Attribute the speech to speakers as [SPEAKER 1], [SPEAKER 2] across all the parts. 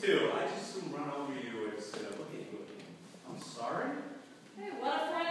[SPEAKER 1] too. I just run over you and said, look at you. I'm sorry?
[SPEAKER 2] Hey, what a friend.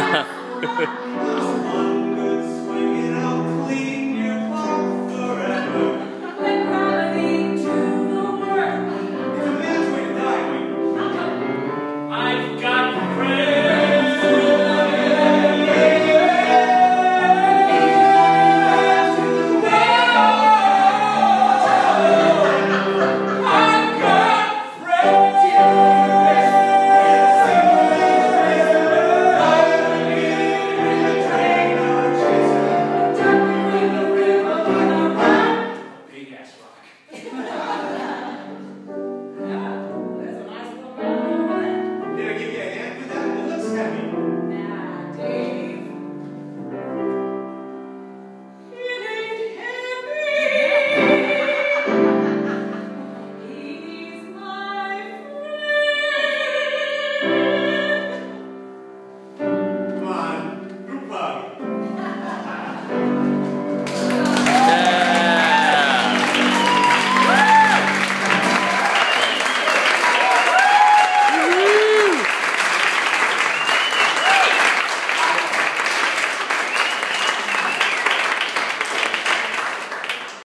[SPEAKER 1] Yeah.